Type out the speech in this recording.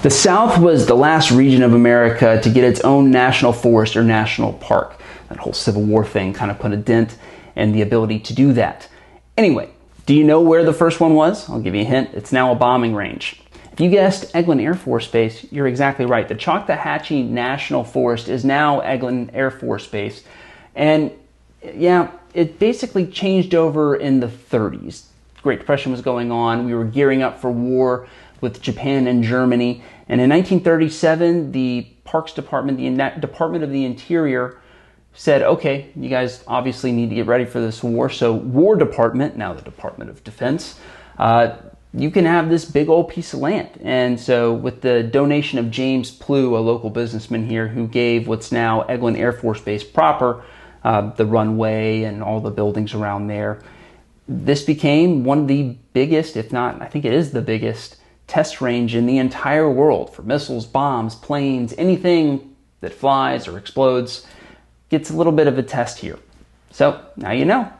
The South was the last region of America to get its own national forest or national park. That whole Civil War thing kind of put a dent in the ability to do that. Anyway, do you know where the first one was? I'll give you a hint. It's now a bombing range. If you guessed Eglin Air Force Base, you're exactly right. The Choctawhatchee National Forest is now Eglin Air Force Base. And yeah, it basically changed over in the 30s. Great Depression was going on. We were gearing up for war with Japan and Germany. And in 1937, the Parks Department, the Department of the Interior, said, okay, you guys obviously need to get ready for this war. So, War Department, now the Department of Defense, uh, you can have this big old piece of land. And so, with the donation of James Plew, a local businessman here who gave what's now Eglin Air Force Base proper, uh, the runway and all the buildings around there, this became one of the biggest, if not, I think it is the biggest test range in the entire world for missiles, bombs, planes, anything that flies or explodes gets a little bit of a test here. So now you know.